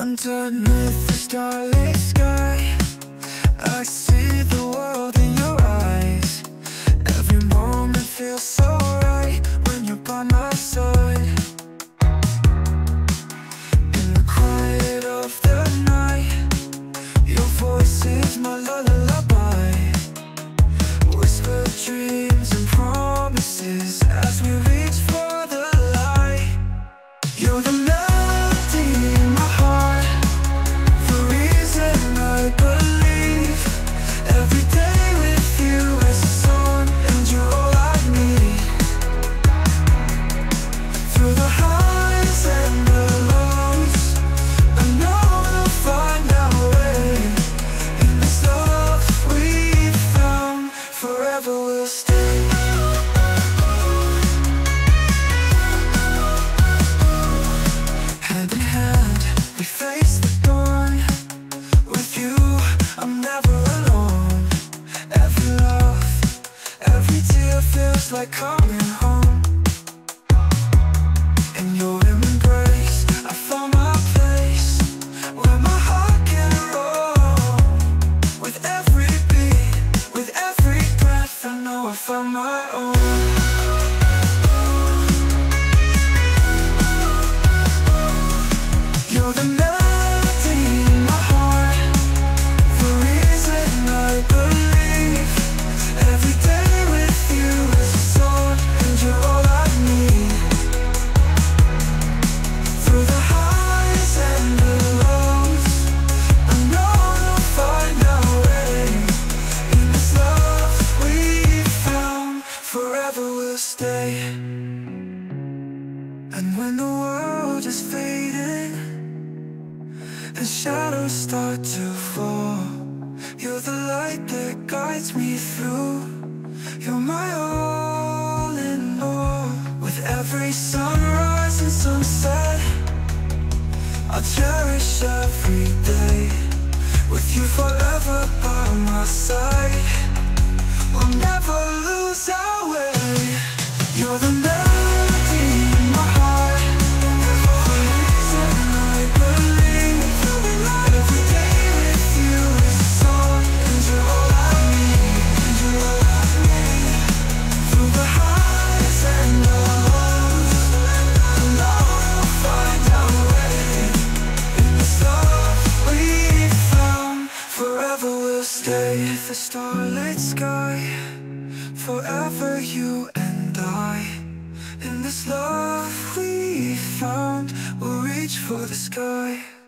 Underneath the starlit sky I see the world in your eyes. Every moment feels so right When you're by my side. In the quiet of the night Your voice like coming home. In your embrace, I found my place Where my heart can roam With every beat, with every breath I know I found my own. You're the Forever we'll stay and when the world is fading and shadows start to fall, you're the light that guides me through. You're my all in all. With every sunrise and sunset, I'll cherish every day. With you forever by my side, we'll never lose stay. The starlit sky, forever you and I. In this love we found, we'll reach for the sky.